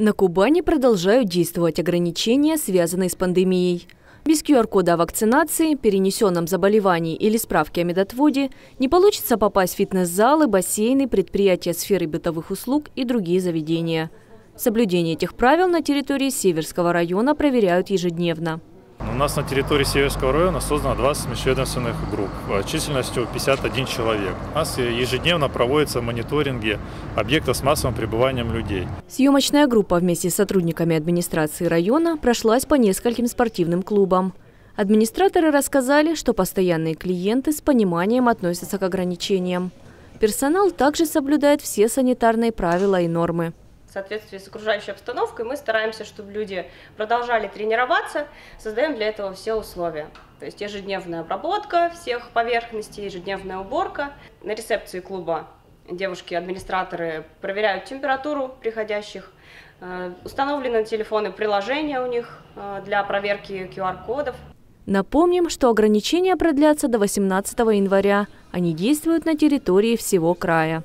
На Кубани продолжают действовать ограничения, связанные с пандемией. Без QR-кода о вакцинации, перенесенном заболевании или справки о медотводе не получится попасть в фитнес-залы, бассейны, предприятия сферы бытовых услуг и другие заведения. Соблюдение этих правил на территории Северского района проверяют ежедневно. У нас на территории Северского района создано 20 межведомственных групп э, численностью 51 человек. У нас ежедневно проводятся мониторинги объектов с массовым пребыванием людей. Съемочная группа вместе с сотрудниками администрации района прошлась по нескольким спортивным клубам. Администраторы рассказали, что постоянные клиенты с пониманием относятся к ограничениям. Персонал также соблюдает все санитарные правила и нормы в соответствии с окружающей обстановкой мы стараемся, чтобы люди продолжали тренироваться, создаем для этого все условия. То есть ежедневная обработка всех поверхностей, ежедневная уборка. На рецепции клуба девушки-администраторы проверяют температуру приходящих, э, установлены телефоны приложения у них э, для проверки QR-кодов. Напомним, что ограничения продлятся до 18 января. Они действуют на территории всего края.